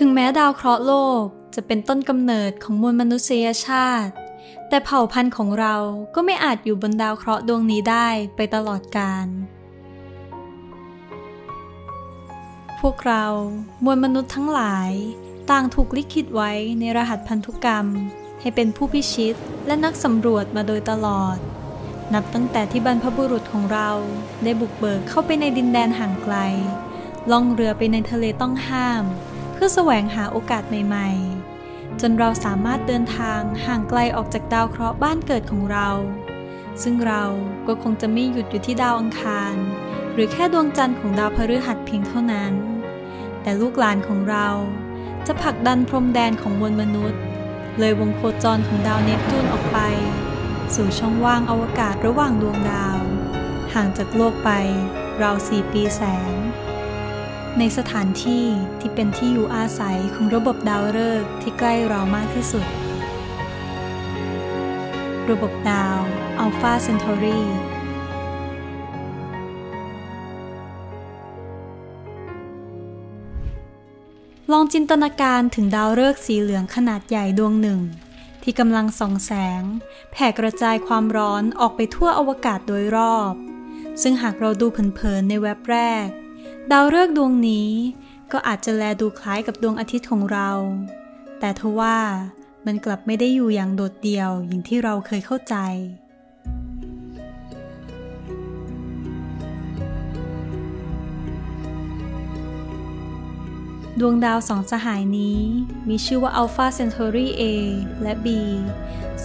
ถึงแม้ดาวเคราะห์โลกจะเป็นต้นกำเนิดของมวลมนุษยชาติ แต่เผ่าพันธุ์ของเราก็ไม่อาจอยู่บนดาวเคราะห์ดวงนี้ได้ไปตลอดกาลพวกเรามวลมนุษย์ทั้งหลาย ต่างถูกลิขิตไว้ในรหัสพันธุกรรม ให้เป็นผู้พิชิตและนักสำรวจมาโดยตลอด นับตั้งแต่ที่บรรพบุรุษของเราได้บุกเบิกเข้าไปในดินแดนห่างไกล ล่องเรือไปในทะเลต้องห้าม เพื่อแสวงหาโอกาสใหม่ ๆ จนเราสามารถเดินทางห่างไกลออกจากดาวเคราะห์บ้านเกิดของเรา ซึ่งเราก็คงจะไม่หยุดอยู่ที่ดาวอังคาร หรือแค่ดวงจันทร์ของดาวพฤหัสเพียงเท่านั้น แต่ลูกหลานของเราจะผลักดันพรมแดนของมวลมนุษย์ เลยวงโคจรของดาวเนปจูนออกไป สู่ช่องว่างอวกาศระหว่างดวงดาว ห่างจากโลกไปราวสี่ปีแสง ในสถานที่ที่เป็นที่อยู่อาศัยของระบบดาวฤกษ์ที่ใกล้เรามากที่สุด ระบบดาวอัลฟาเซนทอรีลองจินตนาการถึงดาวฤกษ์สีเหลืองขนาดใหญ่ดวงหนึ่ง ที่กำลังส่องแสง แผ่กระจายความร้อนออกไปทั่วอวกาศโดยรอบ ซึ่งหากเราดูเผินๆในแว็บแรก ดาวฤกษ์ดวงนี้ก็อาจจะแลดูคล้ายกับดวงอาทิตย์ของเรา แต่ทว่ามันกลับไม่ได้อยู่อย่างโดดเดี่ยวอย่างที่เราเคยเข้าใจ ดวงดาวสองสหายนี้มีชื่อว่า Alpha Centauri A และ B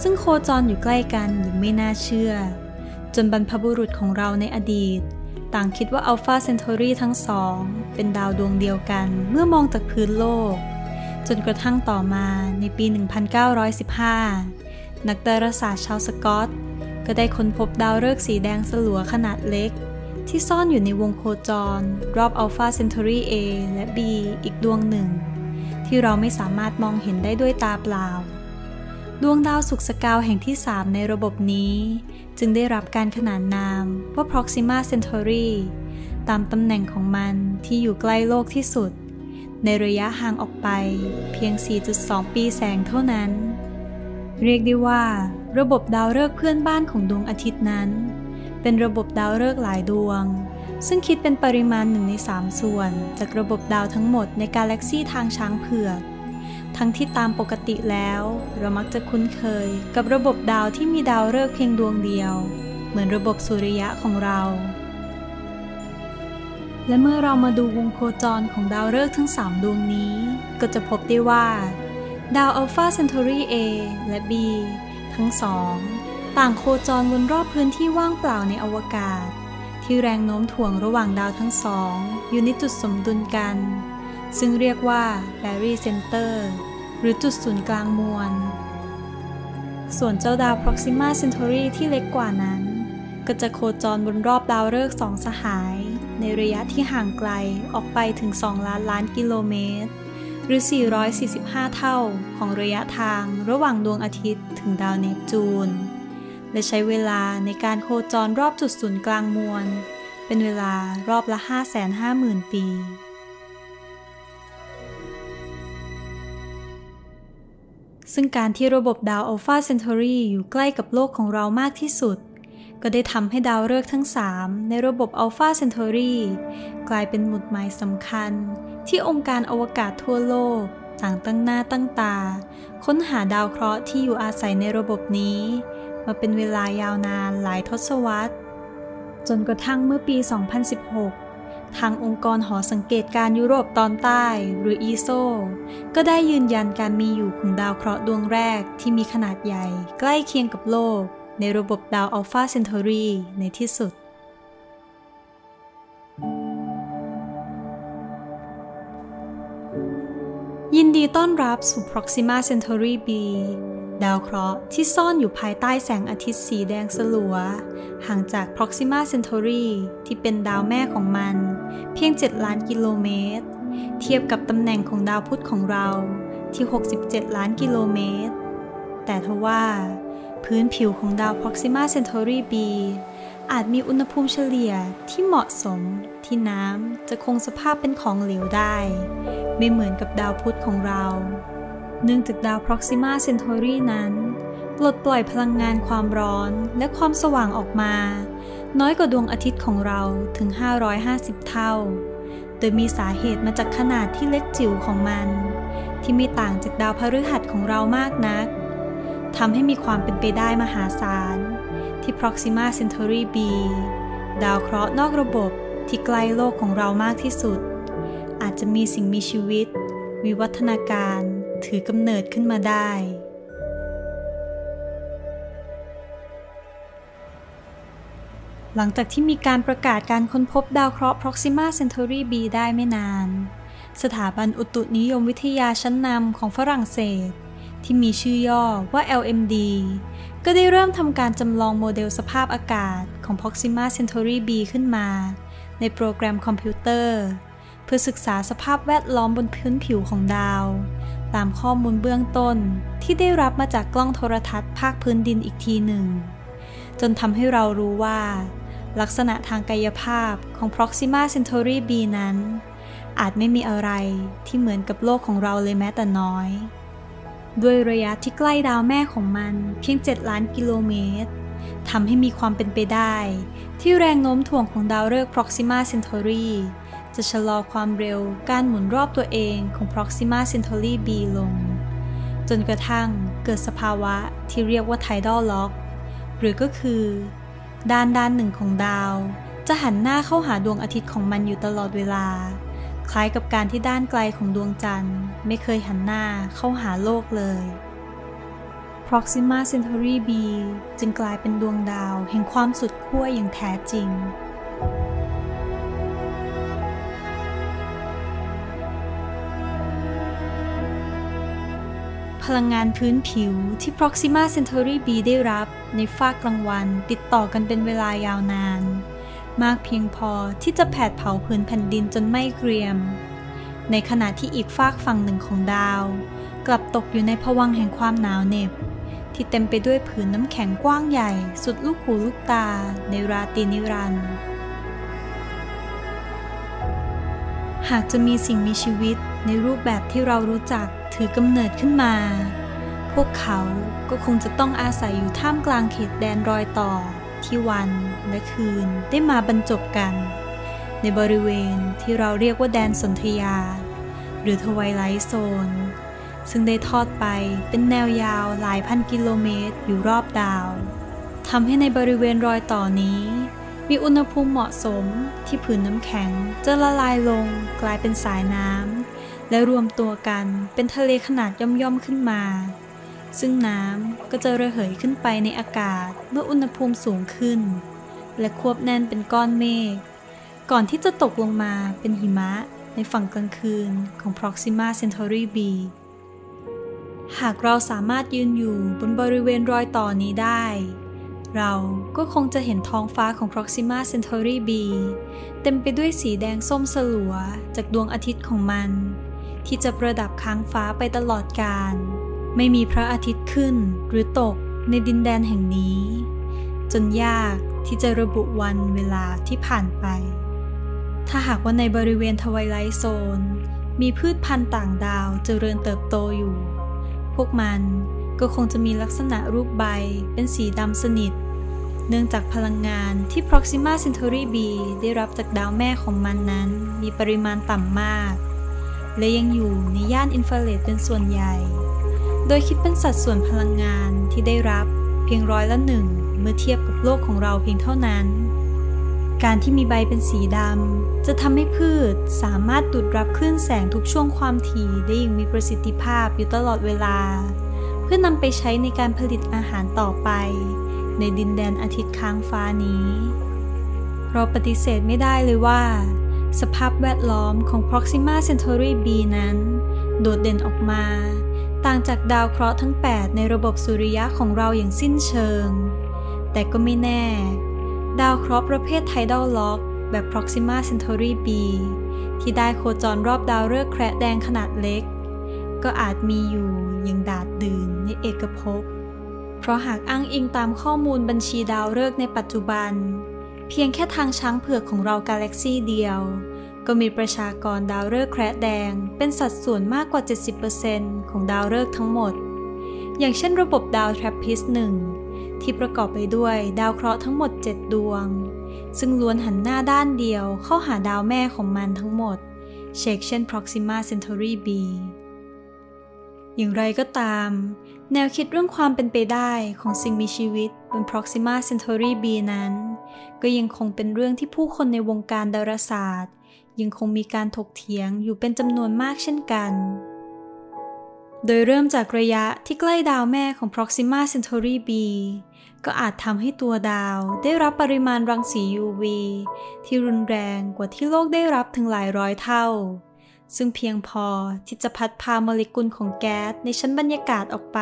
ซึ่งโคจรอยู่ใกล้กันอย่างไม่น่าเชื่อ จนบรรพบุรุษของเราในอดีต ต่างคิดว่า Alpha Centauri ทั้งสอง เป็นดาวดวงเดียวกันเมื่อมองจากพื้นโลก จนกระทั่งต่อมาในปี 1915 นักดาราศาสตร์ชาวสกอต ก็ได้ค้นพบดาวฤกษ์สีแดงสลัวขนาดเล็ก ที่ซ่อนอยู่ในวงโคจร รอบ Alpha Centauri A และ B อีกดวงหนึ่ง ที่เราไม่สามารถมองเห็นได้ด้วยตาเปล่า ดวงดาวสุกสกาวแห่งที่ 3 ในระบบนี้ จึงได้รับการขนานนามว่า Proxima Centauri ตามตำแหน่งของมันที่อยู่ใกล้โลกที่สุด ในระยะห่างออกไปเพียง 4.2 ปีแสงเท่านั้น เรียกได้ว่า ระบบดาวฤกษ์เพื่อนบ้านของดวงอาทิตย์นั้น เป็นระบบดาวฤกษ์หลายดวง ซึ่งคิดเป็นปริมาณหนึ่งใน 3 ส่วน จากระบบดาวทั้งหมดในกาแล็กซีทางช้างเผือก ทั้งที่ตามปกติแล้ว เรามักจะคุ้นเคยกับระบบดาวที่มีดาวฤกษ์เพียงดวงเดียว เหมือนระบบสุริยะของเรา และเมื่อเรามาดูวงโคจรของดาวฤกษ์ทั้ง 3 ดวงนี้ ก็จะพบได้ว่า ดาวอัลฟาเซนทอรี A และ B ทั้งสองต่างโคจรวนรอบพื้นที่ว่างเปล่าในอวกาศ ที่แรงโน้มถ่วงระหว่างดาวทั้งสอง อยู่ในจุดสมดุลกัน ซึ่งเรียกว่า Barry Center หรือจุดศูนย์กลางมวล ส่วนเจ้าดาว Proxima Centauri ที่เล็กกว่านั้น ก็จะโคจรบนรอบดาวฤกษ์สองสหาย ในระยะที่ห่างไกลออกไปถึง 2 ล้านล้านกิโลเมตร หรือ 445 เท่าของระยะทางระหว่างดวงอาทิตย์ถึงดาวเนปจูน และใช้เวลาในการโคจรรอบจุดศูนย์กลางมวลเป็นเวลารอบละ 550,000 ปี ซึ่งการที่ระบบดาวอัลฟาเซนทอรีอยู่ใกล้กับโลกของเรามากที่สุด ก็ได้ทำให้ดาวฤกษ์ทั้ง 3 ในระบบอัลฟาเซนทอรีกลายเป็นหมุดหมายสำคัญ ที่องค์การอวกาศทั่วโลกต่างตั้งหน้าตั้งตา ค้นหาดาวเคราะห์ที่อยู่อาศัยในระบบนี้ มาเป็นเวลายาวนานหลายทศวรรษ จนกระทั่งเมื่อปี 2016 ทางองค์กรหอสังเกตการยุโรปตอนใต้ หรือ ESO ก็ได้ยืนยันการมีอยู่ของดาวเคราะห์ดวงแรกที่มีขนาดใหญ่ ใกล้เคียงกับโลก ในระบบดาวอัลฟาเซนทอรีในที่สุด ยินดีต้อนรับสู่ Proxima Centauri b ดาวเคราะห์ที่ซ่อนอยู่ภายใต้แสงอาทิตย์สีแดงสลัว ห่างจาก Proxima Centauri ที่เป็นดาวแม่ของมัน เพียง 7 ล้านกิโลเมตร เทียบกับตำแหน่งของดาวพุธของเราที่ 67 ล้านกิโลเมตร แต่ทว่า พื้นผิวของดาว Proxima Centauri b อาจมีอุณหภูมิเฉลี่ยที่เหมาะสมที่น้ำจะคงสภาพเป็นของเหลวได้ ไม่เหมือนกับดาวพุธของเรา เนื่องจากดาว Proxima Centauri นั้น ปลดปล่อยพลังงานความร้อนและความสว่างออกมา น้อยกว่าดวงอาทิตย์ของเราถึง 550 เท่า โดยมีสาเหตุมาจากขนาดที่เล็กจิ๋วของมัน ที่ไม่ต่างจากดาวพฤหัสของเรามากนักทำให้มีความเป็นไปได้มหาศาล ที่ Proxima Centauri b ดาวเคราะห์นอกระบบที่ใกล้โลกของเรามากที่สุด อาจจะมีสิ่งมีชีวิต วิวัฒนาการถือกำเนิดขึ้นมาได้ หลังจากที่มีการประกาศการค้นพบดาวเคราะห์ Proxima Centauri b ได้ไม่นาน สถาบันอุตุนิยมวิทยาชั้นนำของฝรั่งเศส ที่มีชื่อย่อว่า LMD ก็ได้เริ่มทำการจำลองโมเดลสภาพอากาศของ Proxima Centauri b ขึ้นมา ในโปรแกรมคอมพิวเตอร์ เพื่อศึกษาสภาพแวดล้อมบนพื้นผิวของดาว ตามข้อมูลเบื้องต้นที่ได้รับมาจากกล้องโทรทัศน์ภาคพื้นดินอีกทีหนึ่งจนทำให้เรารู้ว่า ลักษณะทางกายภาพของ Proxima Centauri b นั้น อาจไม่มีอะไรที่เหมือนกับโลกของเราเลยแม้แต่น้อย ด้วยระยะที่ใกล้ดาวแม่ของมันเพียง 7 ล้านกิโลเมตรทำให้มีความเป็นไปได้ ที่แรงโน้มถ่วงของดาวฤกษ์ Proxima Centauri จะชะลอความเร็วการหมุนรอบตัวเองของ Proxima Centauri b ลง จนกระทั่งเกิดสภาวะที่เรียกว่า tidal lock หรือก็คือ ด้านด้านหนึ่งของดาว จะหันหน้าเข้าหาดวงอาทิตย์ของมันอยู่ตลอดเวลา คล้ายกับการที่ด้านไกลของดวงจันทร์ ไม่เคยหันหน้าเข้าหาโลกเลย Proxima Centauri b จึงกลายเป็นดวงดาวแห่งความสุดขั้วอย่างแท้จริง พลังงานพื้นผิวที่ Proxima Centauri b ได้รับในฟากกลางวันติดต่อกันเป็นเวลายาวนาน มากเพียงพอที่จะแผดเผาพื้นแผ่นดินจนไม่เกรียม ในขณะที่อีกฝากฝั่งหนึ่งของดาว กลับตกอยู่ในผวังแห่งความหนาวเหน็บ ที่เต็มไปด้วยผืนน้ำแข็งกว้างใหญ่ สุดลูกหูลูกตา ในราตรีนิรันดร์หากจะมีสิ่งมีชีวิตในรูปแบบที่เรารู้จัก ถือกำเนิดขึ้นมา พวกเขาก็คงจะต้องอาศัยอยู่ท่ามกลางเขตแดนรอยต่อที่วันและคืนได้มาบรรจบกัน ในบริเวณที่เราเรียกว่าแดนสนธยา หรือทวายไลท์โซน ซึ่งได้ทอดไปเป็นแนวยาวหลายพันกิโลเมตรอยู่รอบดาวทำให้ในบริเวณรอยต่อนี้ มีอุณหภูมิเหมาะสมที่ผืนน้ำแข็งจะละลายลงกลายเป็นสายน้ำ และรวมตัวกันเป็นทะเลขนาดย่อมๆขึ้นมา ซึ่งน้ำก็จะระเหยขึ้นไปในอากาศเมื่ออุณหภูมิสูงขึ้น และควบแน่นเป็นก้อนเมฆก่อนที่จะตกลงมาเป็นหิมะในฝั่งกลางคืนของ Proxima Centauri b หากเราสามารถยืนอยู่บนบริเวณรอยต่อนี้ได้ เราก็คงจะเห็นท้องฟ้าของ Proxima Centauri b เต็มไปด้วยสีแดงส้มสลัวจากดวงอาทิตย์ของมัน ที่จะประดับค้างฟ้าไปตลอดกาลไม่มีพระอาทิตย์ขึ้นหรือตกในดินแดนแห่งนี้ จนยากที่จะระบุวันเวลาที่ผ่านไป ถ้าหากว่าในบริเวณทวายไลท์โซน มีพืชพันธุ์ต่างดาวเจริญเติบโตอยู่ พวกมันก็คงจะมีลักษณะรูปใบเป็นสีดำสนิท เนื่องจากพลังงานที่ Proxima Centauri b ได้รับจากดาวแม่ของมันนั้น มีปริมาณต่ำมาก และยังอยู่ในย่านอินฟราเรดเป็นส่วนใหญ่ โดยคิดเป็นสัดส่วนพลังงานที่ได้รับเพียงร้อยละหนึ่งเมื่อเทียบกับโลกของเราเพียงเท่านั้น การที่มีใบเป็นสีดำจะทำให้พืชสามารถดูดรับคลื่นแสงทุกช่วงความถี่ได้อย่างมีประสิทธิภาพอยู่ตลอดเวลา เพื่อนำไปใช้ในการผลิตอาหารต่อไป ในดินแดนอาทิตย์ค้างฟ้านี้ เราปฏิเสธไม่ได้เลยว่า สภาพแวดล้อมของ Proxima Centauri b นั้น โดดเด่นออกมา ต่างจากดาวเคราะห์ทั้ง 8 ในระบบสุริยะของเราอย่างสิ้นเชิง แต่ก็ไม่แน่ ดาวเคราะห์ประเภท tidal lock แบบ Proxima Centauri b ที่ได้โคจรรอบดาวฤกษ์แคระแดงขนาดเล็ก ก็อาจมีอยู่ยังดาษดื่นในเอกภพ เพราะหากอ้างอิงตามข้อมูลบัญชีดาวฤกษ์ในปัจจุบัน เพียงแค่ทางช้างเผือกของเรากาแล็กซี่เดียว ก็มีประชากรดาวฤกษ์แคระแดง เป็นสัดส่วนมากกว่า 70%ของดาวฤกษ์ทั้งหมด อย่างเช่นระบบดาว TRAPPIST-1ที่ประกอบไปด้วยดาวเคราะห์ทั้งหมด 7 ดวง ซึ่งล้วนหันหน้าด้านเดียวเข้าหาดาวแม่ของมันทั้งหมด เชกเช่น Proxima Centauri b อย่างไรก็ตาม แนวคิดเรื่องความเป็นไปได้ของสิ่งมีชีวิตบน Proxima Centauri b นั้น ก็ยังคงเป็นเรื่องที่ผู้คนในวงการดาราศาสตร์ ยังคงมีการถกเถียงอยู่เป็นจำนวนมากเช่นกัน โดยเริ่มจากระยะที่ใกล้ดาวแม่ของ Proxima Centauri b ก็อาจทำให้ตัวดาวได้รับปริมาณรังสี UV ที่รุนแรงกว่าที่โลกได้รับถึงหลายร้อยเท่า ซึ่งเพียงพอที่จะพัดพาโมเลกุลของแก๊สในชั้นบรรยากาศออกไป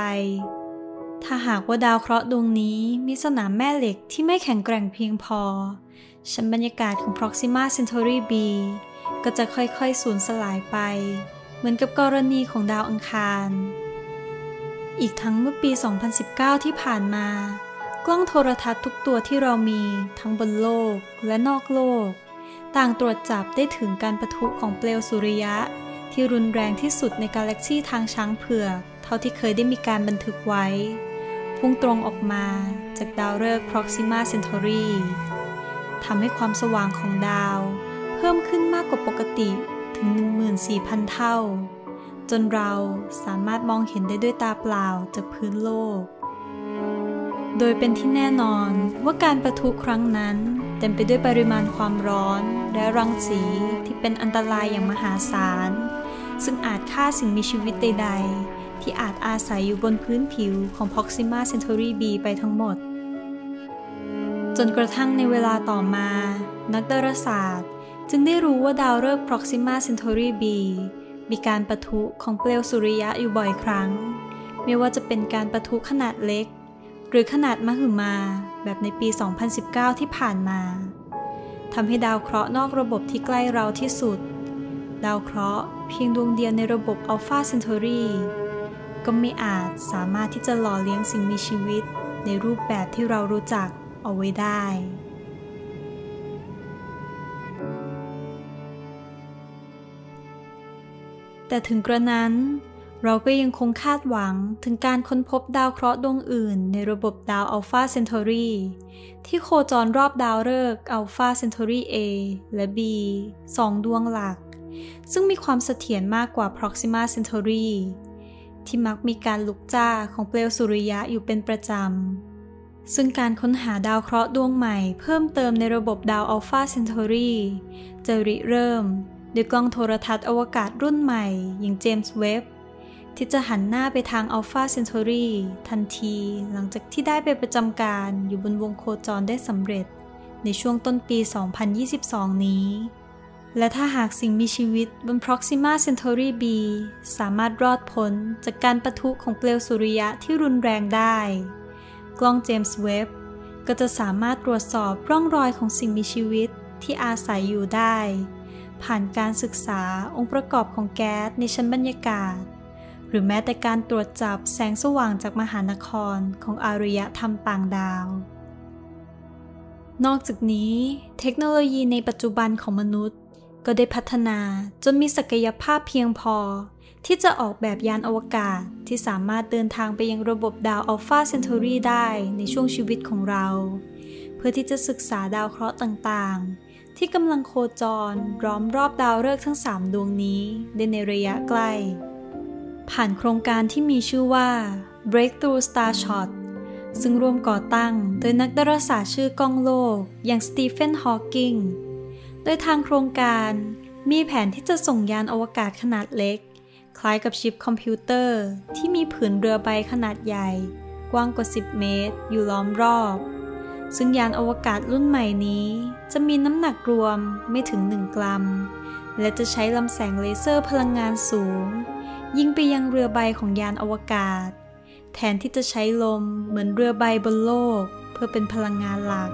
ถ้าหากว่าดาวเคราะห์ดวงนี้มีสนามแม่เหล็กที่ไม่แข็งแกร่งเพียงพอ ชั้นบรรยากาศของ Proxima Centauri b ก็จะค่อยๆ สูญสลายไป เหมือนกับกรณีของดาวอังคาร อีกทั้งเมื่อปี 2019 ที่ผ่านมา กล้องโทรทัศน์ทุกตัวที่เรามีทั้งบนโลกและนอกโลก ต่างตรวจจับได้ถึงการประทุของเปลวสุริยะ ที่รุนแรงที่สุดในกาแล็กซีทางช้างเผือกเท่าที่เคยได้มีการบันทึกไว้ พุ่งตรงออกมาจากดาวฤกษ์ Proxima Centauri ทำให้ความสว่างของดาว เพิ่มขึ้นมากกว่าปกติถึง 14,000 เท่า จนเราสามารถมองเห็นได้ด้วยตาเปล่าจากพื้นโลก โดยเป็นที่แน่นอนว่าการประทุครั้งนั้น เต็มไปด้วยปริมาณความร้อน และรังสีที่เป็นอันตรายอย่างมหาศาล ซึ่งอาจฆ่าสิ่งมีชีวิตใด ๆ ที่อาจอาศัยอยู่บนพื้นผิวของ Proxima Centauri b ไปทั้งหมด จนกระทั่งในเวลาต่อมา นักดาราศาสตร์ จึงได้รู้ว่าดาวฤกษ์ Proxima Centauri b มีการประทุของเปลวสุริยะอยู่บ่อยครั้ง ไม่ว่าจะเป็นการประทุขนาดเล็ก หรือขนาดมหึมาแบบในปี 2019 ที่ผ่านมาทำให้ดาวเคราะห์นอกระบบที่ใกล้เราที่สุด ดาวเคราะห์เพียงดวงเดียวในระบบอัลฟาเซนทอรีก็ไม่อาจสามารถที่จะหล่อเลี้ยงสิ่งมีชีวิต ในรูปแบบที่เรารู้จักเอาไว้ได้แต่ถึงกระนั้น เราก็ยังคงคาดหวังถึงการค้นพบดาวเคราะห์ดวงอื่น ในระบบดาวอัลฟาเซนทอรีที่โคจรรอบดาวฤกษ์อัลฟาเซนทอรี A และ B สองดวงหลัก ซึ่งมีความเสถียรมากกว่า Proxima Centauri ที่มักมีการลุกจ้าของเปลวสุริยะอยู่เป็นประจำ ซึ่งการค้นหาดาวเคราะห์ดวงใหม่เพิ่มเติมในระบบดาวอัลฟาเซนทอรีจะริเริ่มด้วยกล้องโทรทรรศน์อวกาศรุ่นใหม่อย่าง James Webb ที่จะหันหน้าไปทางอัลฟาเซนทอรีทันทีหลังจากที่ได้ไปประจำการอยู่บนวงโคจรได้สำเร็จ ในช่วงต้นปี 2022 นี้ และถ้าหากสิ่งมีชีวิตบน Proxima Centauri b สามารถรอดพ้นจากการประทุของเปลวสุริยะที่รุนแรงได้ กล้องเจมส์เว็บก็จะสามารถตรวจสอบร่องรอยของสิ่งมีชีวิตที่อาศัยอยู่ได้ ผ่านการศึกษาองค์ประกอบของแก๊สในชั้นบรรยากาศ หรือแม้แต่การตรวจจับแสงสว่างจากมหานครของอารยธรรมต่างดาว นอกจากนี้ เทคโนโลยีในปัจจุบันของมนุษย์ ก็ได้พัฒนาจนมีศักยภาพเพียงพอ ที่จะออกแบบยานอวกาศที่สามารถเดินทางไปยังระบบดาวอัลฟาเซนทอรีได้ในช่วงชีวิตของเรา เพื่อที่จะศึกษาดาวเคราะห์ต่างๆ ที่กำลังโคจรล้อมรอบดาวฤกษ์ทั้ง 3 ดวงนี้ได้ในระยะใกล้ ผ่านโครงการที่มีชื่อว่า Breakthrough Starshot ซึ่งร่วมก่อตั้งโดยนักดาราศาสตร์ชื่อก้องโลก อย่างสตีเฟนฮอว์กิง โดยทางโครงการมีแผนที่จะส่งยานอวกาศขนาดเล็ก คล้ายกับชิปคอมพิวเตอร์ที่มีผืนเรือใบขนาดใหญ่ กว้างกว่า 10 เมตร อยู่ล้อมรอบ ซึ่งยานอวกาศรุ่นใหม่นี้ จะมีน้ำหนักรวมไม่ถึง 1 กรัม และจะใช้ลำแสงเลเซอร์พลังงานสูง ยิงไปยังเรือใบของยานอวกาศ แทนที่จะใช้ลมเหมือนเรือใบบนโลก เพื่อเป็นพลังงานหลัก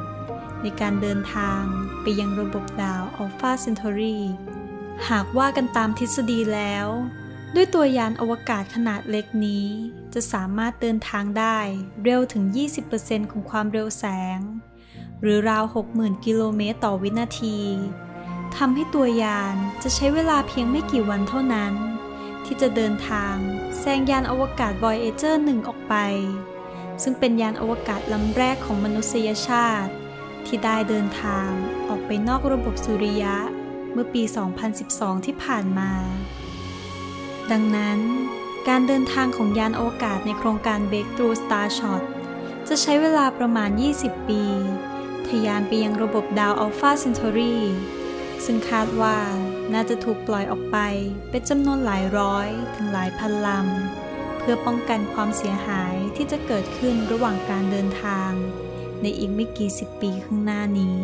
ในการเดินทางไปยังระบบดาวอัลฟาเซนทอรีหากว่ากันตามทฤษฎีแล้ว ด้วยตัวยานอวกาศขนาดเล็กนี้ จะสามารถเดินทางได้เร็วถึง 20%ของความเร็วแสง หรือราว 60,000 กิโลเมตรต่อวินาทีททำให้ตัวยานจะใช้เวลาเพียงไม่กี่วันเท่านั้น ที่จะเดินทางแซงยานอวกาศ Voyager 1 ออกไป ซึ่งเป็นยานอวกาศลำแรกของมนุษยชาติ ที่ได้เดินทางออกไปนอกระบบสุริยะเมื่อปี 2012 ที่ผ่านมา ดังนั้นการเดินทางของยานอวกาศในโครงการ Breakthrough Starshot จะใช้เวลาประมาณ 20 ปี ทะยานไปยังระบบดาวอัลฟาเซนทอรีซึ่งคาดว่า น่าจะถูกปล่อยออกไปเป็นจำนวนหลายร้อยถึงหลายพันลำ เพื่อป้องกันความเสียหายที่จะเกิดขึ้นระหว่างการเดินทาง ในอีกไม่กี่สิบปีข้างหน้านี้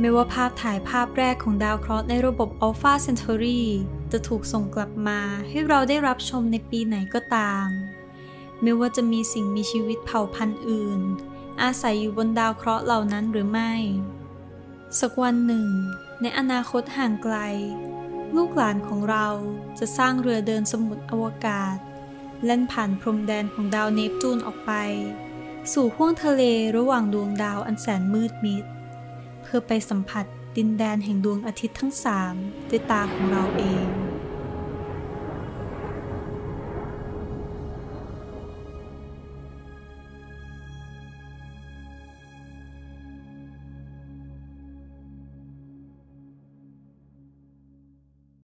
ไม่ว่าภาพถ่ายภาพแรกของดาวเคราะห์ในระบบ Alpha Centauri จะถูกส่งกลับมาให้เราได้รับชมในปีไหนก็ตาม ไม่ว่าจะมีสิ่งมีชีวิตเผ่าพันธุ์อื่น อาศัยอยู่บนดาวเคราะห์เหล่านั้นหรือไม่ สักวันหนึ่ง ในอนาคตห่างไกล ลูกหลานของเราจะสร้างเรือเดินสมุทรอวกาศเล่นผ่านพรมแดนของดาวเนปจูนออกไป สู่ห้วงทะเลระหว่างดวงดาวอันแสนมืดมิด เพื่อไปสัมผัสดินแดนแห่งดวงอาทิตย์ทั้งสามด้วยตาของเราเอง